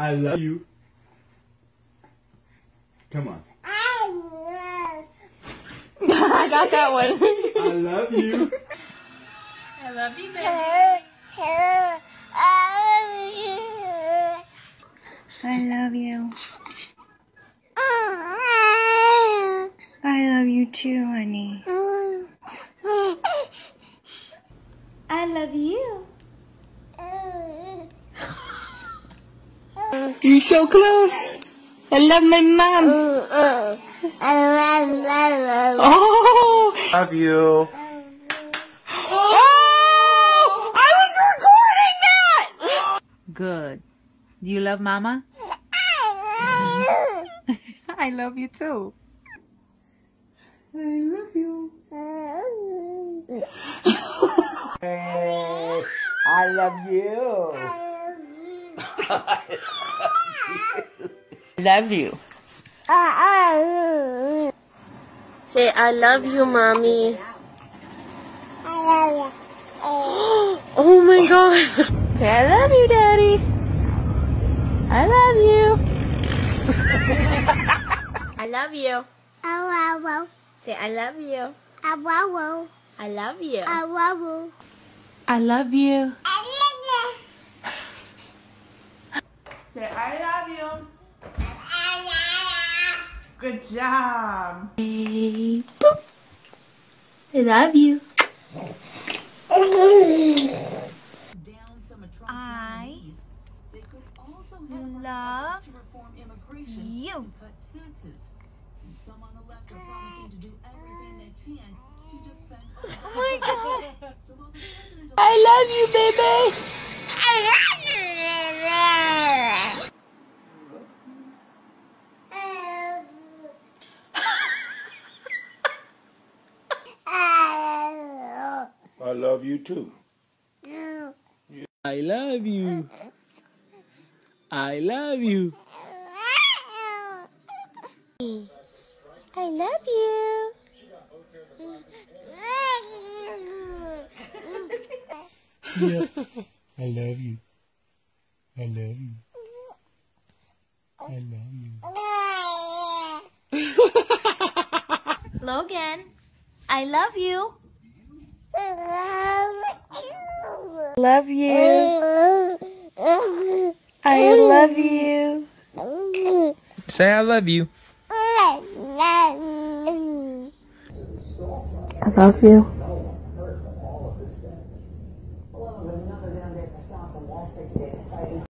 I love you. Come on. I got that one. I love you. I love you, baby. I love you. I love you. I love you too, honey. I love you. You're so close. I love my mom. I love, love, love. Oh. Love you. Oh! I was recording that! Good. Do you love mama? I love you too. I love you. Hey, I love you. Love you. Say, I love you, mommy. oh my god. Say I love you, daddy. I love you. I love you. I wow woo. Say, I love you. I love you. I love you. Say I love you. Good job. I love you. I love you. cut taxes. And some on the left are promising to do everything they can to defend Oh my god. So while the president I love you, baby. I love you too. I love you. I love you. I love you. Yeah. I love you. I love you. I love you. Logan, I love you. Love you. I love you. Say I love you. I love you.